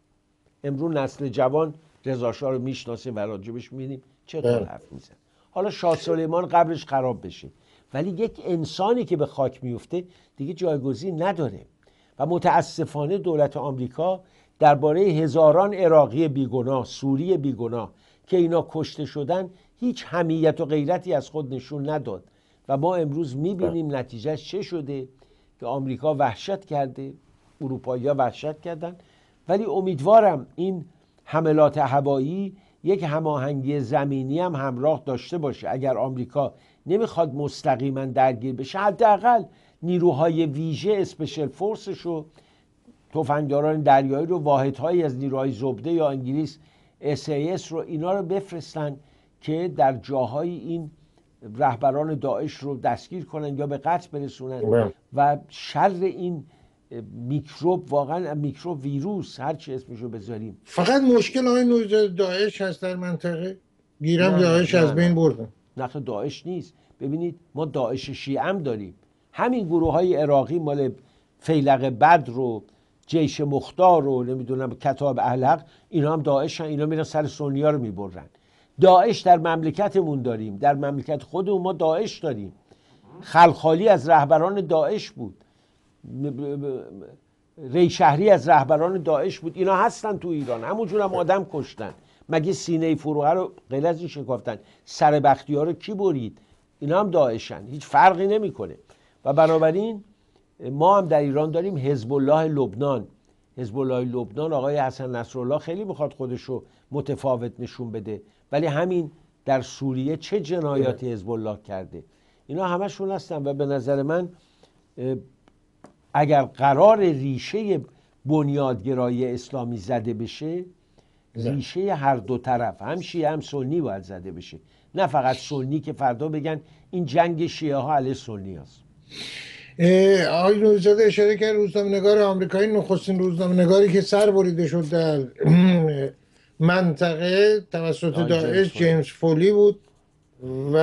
امروز نسل جوان رضاشاه رو می‌شناسه و راجبش می‌بینیم. چطور حرف میزن حالا شاه سلیمان قبلش خراب بشه. ولی یک انسانی که به خاک میفته دیگه جایگزین نداره. و متاسفانه دولت آمریکا درباره هزاران عراقی بیگناه سوری بیگناه که اینا کشته شدن هیچ همیت و غیرتی از خود نشون نداد. و ما امروز می‌بینیم نتیجه چه شده که آمریکا وحشت کرده اروپایی ها وحشت کردن. ولی امیدوارم این حملات هوایی یک هماهنگی زمینی هم همراه داشته باشه اگر آمریکا نمی‌خواد مستقیما درگیر بشه حداقل نیروهای ویژه اسپشل فورسش رو تفنگداران دریایی رو واحدهایی از نیروهای زبده یا انگلیس SAS رو اینا رو بفرستن که در جاهای این رهبران داعش رو دستگیر کنن یا به قتل برسونن بله. و شر این میکروب واقعا میکروب ویروس هر چی اسمشو بذاریم. فقط مشکل های نوزاد داعش هست در منطقه. گیرم نه، داعش نه، از نه. بین بردن نقل داعش نیست. ببینید ما داعش شیعه هم داریم. همین گروه های عراقی مال فیلق بدر رو جیش مختار رو نمی‌دونم کتاب اهلق اینا هم داعش هم اینا میرن سر سنیا رو می‌برن. داعش در مملکتمون داریم. در مملکت خودمون ما داعش داریم. خلخالی از رهبران داعش بود. ری شهری از رهبران داعش بود. اینا هستن تو ایران. همونجور هم آدم کشتن. مگه سینه فروغه رو غیر شکافتن؟ سر بختیار رو کی برید؟ اینا هم داعشن. هیچ فرقی نمی‌کنه. و بنابراین ما هم در ایران داریم حزب الله لبنان. حزب الله لبنان آقای حسن نصرالله خیلی می‌خواد خودش رو متفاوت نشون بده. ولی همین در سوریه چه جنایاتی حزب الله کرده؟ اینا همشون هستن و به نظر من اگر قرار ریشه بنیادگرایی اسلامی زده بشه ریشه هر دو طرف هم شیعه هم سنی باید زده بشه. نه فقط سنی که فردا بگن این جنگ شیعه ها علیه سنی هست آقای نوزاده اشاره کرد روزنامه‌نگار آمریکایی نخستین روزنامه‌نگاری که سر بریده شد در منطقه توسط داعش. جیمز فولی بود و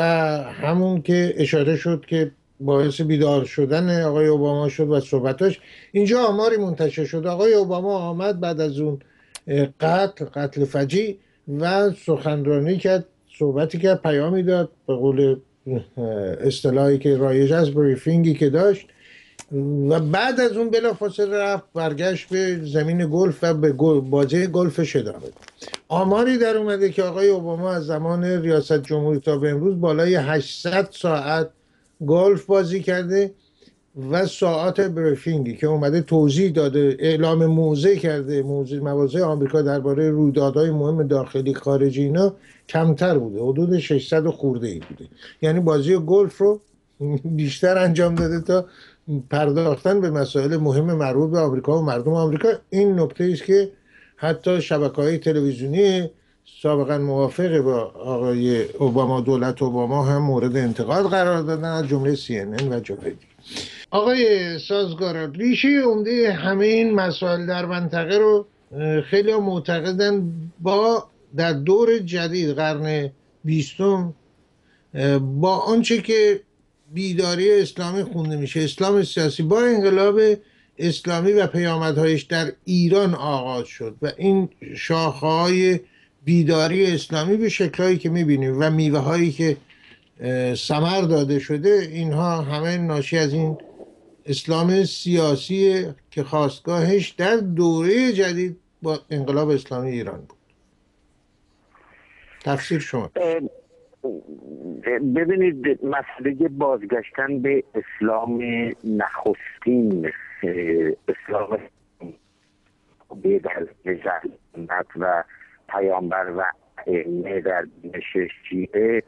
همون که اشاره شد که باعث بیدار شدن آقای اوباما شد و صحبتاش. اینجا آماری منتشر شد. آقای اوباما آمد بعد از اون قتل قتل فجی و سخنرانی کرد صحبتی کرد پیامی داد به قول اصطلاحی که رایج است بریفینگی که داشت. و بعد از اون بلافاصله رفت برگشت به زمین گلف و به بازی ادامه داد. آماری در اومده که آقای اوباما از زمان ریاست جمهوری تا به امروز بالای 800 ساعت گلف بازی کرده و ساعت بریفینگی که اومده توضیح داده اعلام موضع کرده. موضع مواضع آمریکا درباره رویدادهای مهم داخلی خارجی اینا کمتر بوده. حدود 600 و خورده ای بوده. یعنی بازی گلف رو بیشتر انجام داده تا پرداختن به مسائل مهم مربوط به آمریکا و مردم آمریکا. این نکته است که حتی شبکه های تلویزیونی سابقا موافق با آقای اوباما دولت اوباما هم مورد انتقاد قرار دادن از جمله CNN و دیگه. آقای سازگارا ریشه عمده همه این مسائل در منطقه رو خیلی معتقدن با در دور جدید قرن بیستم با آنچه که بیداری اسلامی خونده میشه اسلام سیاسی با انقلاب اسلامی و پیامدهایش در ایران آغاز شد و این شاخه‌های بیداری اسلامی به شکلهایی که می‌بینیم و میوه هایی که ثمر داده شده اینها همه ناشی از این اسلام سیاسی که خواستگاهش در دوره جدید با انقلاب اسلامی ایران بود. تفسیر شما. ببینید مسئله بازگشتن به اسلام نخستین اسلام به و پیامبر و ائمه در دینش شیعه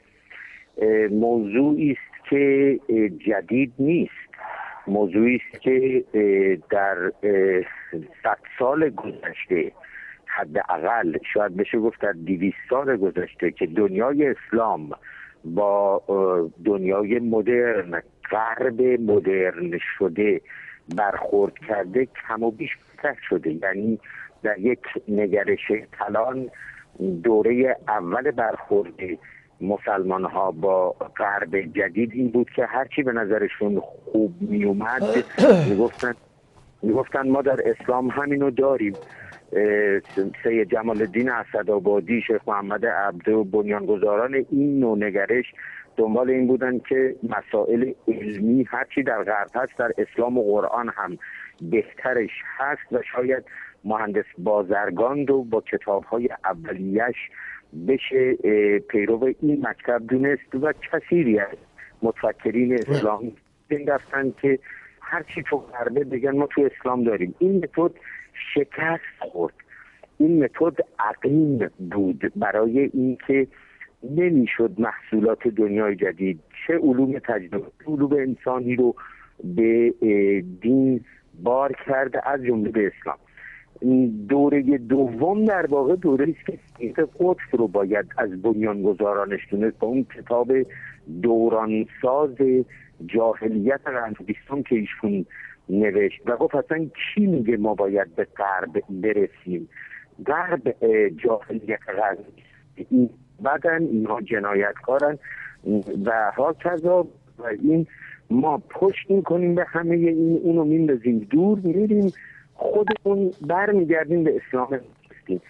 موضوعی است که جدید نیست. موضوعی است که در صد سال گذشته حداقل شاید بشه گفت در دیویست سال گذشته که دنیای اسلام با دنیای مدرن غرب مدرن شده برخورد کرده کم و بیش شده. یعنی در یک نگرش کلان دوره اول برخورد مسلمان ها با غرب جدید این بود که هرچی به نظرشون خوب می اومد می‌گفتن می‌گفتن ما در اسلام همینو داریم. سید جمال الدین اسدآبادی شیخ محمد عبده و بنیانگذاران این نوع نگرش دنبال این بودن که مسائل علمی هرچی در غرب هست در اسلام و قرآن هم بهترش هست و شاید مهندس بازرگان رو با کتاب های اولیش بشه پیرو این مکتب دونست و کثیری از متفکرین اسلامی این رفتن که هرچی تو غربه بگن ما تو اسلام داریم. این متد شکست خورد. این متد عقیم بود برای اینکه نمی‌شد محصولات دنیای جدید چه علوم تجربه علوم انسانی رو به دین بار کرده از جمله به اسلام. دوره دوم در واقع دوره است که سیف قطب رو باید از بنیانگذارانش دونست با اون کتاب دورانساز جاهلیت قرن که ایشون نوشت. و گفت اصلا کی میگه ما باید به غرب برسیم؟ غرب جاهلیت قرن این بدن اینها جنایتکارن و کذا و این ما پشت می‌کنیم به همه این اونو میندازیم. دور میریم خودمون برمیگردیم به اسلام هستیم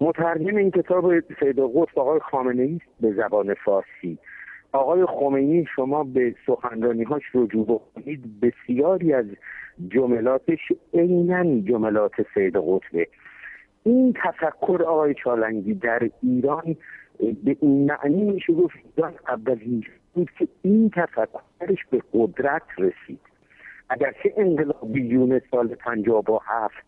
مترجم این کتاب سید قطب آقای خامنه ای به زبان فارسی. آقای خمینی شما به سخنرانی هاش رجوع بکنید. بسیاری از جملاتش عینا جملات سید قطبه. این تفکر آقای چالنگی در ایران به این معنی میشه گفت قبل بود که این تفکرش به قدرت رسید. اگرچه انقلابیون سال پنجاب و هفت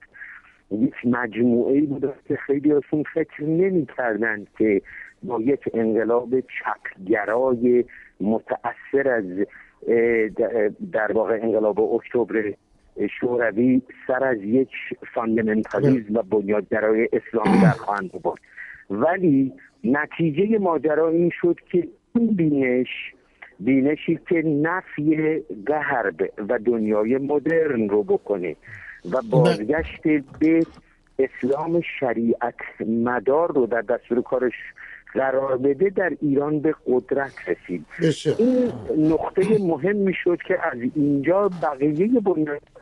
یک مجموعه بود که خیلی ازشون فکر نمی کردن که با یک انقلاب چپگرای متأثر از در واقع انقلاب اکتبر شوروی سر از یک fundamentalism و بنیادگرای اسلامی در خواهند بود. ولی نتیجه ماجرا این شد که این بینش بینشی که نفی غرب و دنیای مدرن رو بکنه و بازگشت به اسلام شریعت مدار رو در دستور کارش قرار بده در ایران به قدرت رسید. این نقطه مهم شد که از اینجا بقیه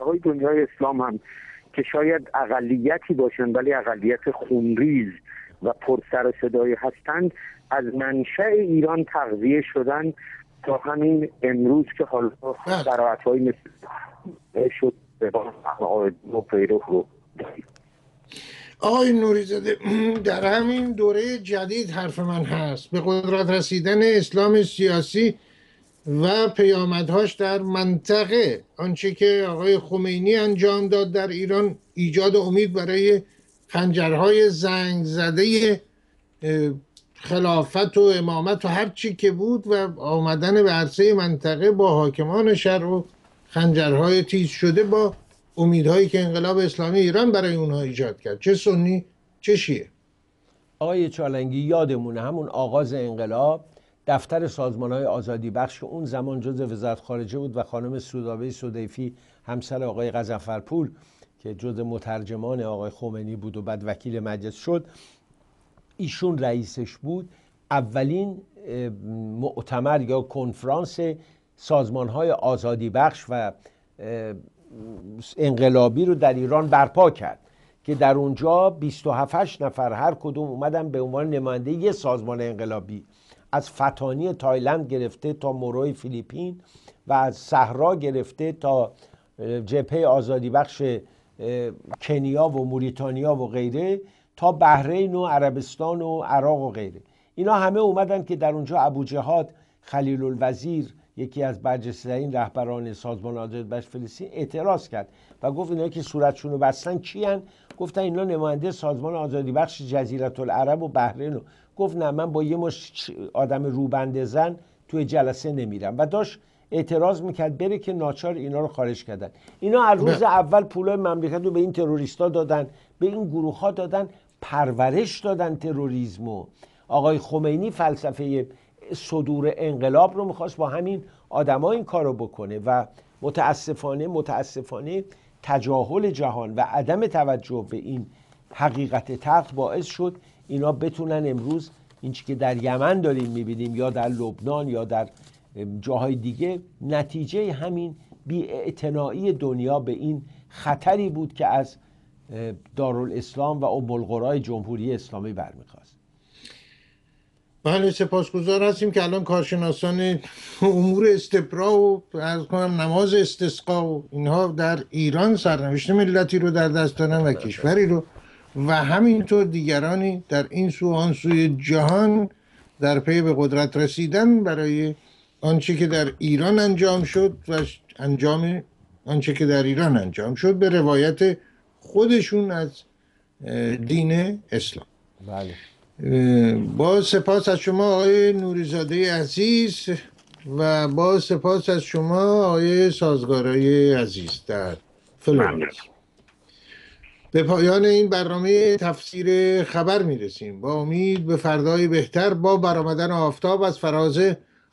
های دنیای اسلام هم که شاید اقلیتی باشن ولی اقلیت خونریز و پرسر صدایی هستند از منشأ ایران تغذیه شدن تا همین امروز که حالا قرائت های مثل شد به رو آقای نوریزاده در همین دوره جدید حرف من هست. به قدرت رسیدن اسلام سیاسی و پیامدهاش در منطقه. آنچه که آقای خمینی انجام داد در ایران ایجاد امید برای خنجرهای زنگ زده خلافت و امامت و هر چی که بود و آمدن به عرصه منطقه با حاکمان شهر و خنجرهای تیز شده با امیدهایی که انقلاب اسلامی ایران برای اونها ایجاد کرد. چه سنی چه شیعه. آقای چالنگی یادمونه همون آغاز انقلاب دفتر سازمان های آزادی بخش اون زمان جز وزارت خارجه بود و خانم سودابه سودیفی همسر آقای غزنفرپور که جز مترجمان آقای خمینی بود و بعد وکیل مجلس شد. ایشون رئیسش بود اولین معتمر یا کنفرانس سازمان های آزادی بخش و انقلابی رو در ایران برپا کرد که در اونجا 27 نفر هر کدوم اومدن به عنوان نماینده یه سازمان انقلابی. از فتانی تایلند گرفته تا موروی فیلیپین و از صحرا گرفته تا جبهه آزادی بخش کنیا و موریتانیا و غیره. تا بحرین و عربستان و عراق و غیره. اینا همه اومدن که در اونجا ابو جهاد خلیل الوزیر یکی از برجسته‌ترین رهبران سازمان آزادی بخش فلسطین اعتراض کرد و گفت اینا که صورتشون رو بستن کیان؟ گفتن اینا نماینده سازمان آزادی بخش جزیره العرب و بحرین گفت نه من با یه مش آدم روبنده زن توی جلسه نمیرم. و داشت اعتراض می‌کرد بره که ناچار اینا رو خارج کردن. اینا از روز اول پولای مملکت رو به این تروریستا دادن به این گروه ها دادن پرورش دادن تروریسمو. آقای خمینی فلسفه صدور انقلاب رو می‌خواست با همین آدما این کارو بکنه و متاسفانه متاسفانه تجاهل جهان و عدم توجه به این حقیقت تخت باعث شد اینا بتونن امروز این که در یمن داریم می‌بینیم یا در لبنان یا در جاهای دیگه نتیجه همین بی دنیا به این خطری بود که از دارالاسلام و ام جمهوری اسلامی برمیخواست. بله سپاسگزار هستیم که الان کارشناسان امور استبرا و از کنم نماز استسقا و اینها در ایران سرنوشت ملتی رو در دست دارن و کشوری رو و همینطور دیگرانی در این سو آن سوی جهان در پی به قدرت رسیدن برای آنچه که در ایران انجام شد و انجام آنچه که در ایران انجام شد به روایت خودشون از دین اسلام. بله. با سپاس از شما آقای نوریزاده عزیز و با سپاس از شما آقای سازگارای عزیز در. فلورانس. به پایان این برنامه تفسیر خبر می‌رسیم. با امید به فردای بهتر با برآمدن آفتاب از فراز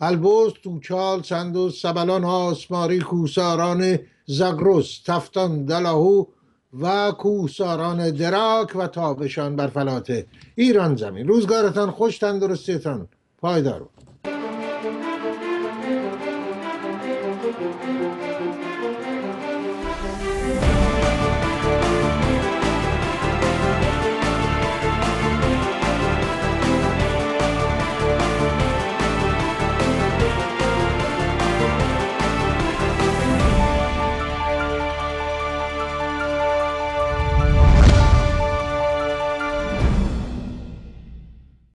البرز توچال سندوس سبلان آسماری کوساران زگروس تفتان دلاهو و کوساران دراک و تابشان بر فلات ایران زمین روزگارتان خوش تندرستیتان پایدار.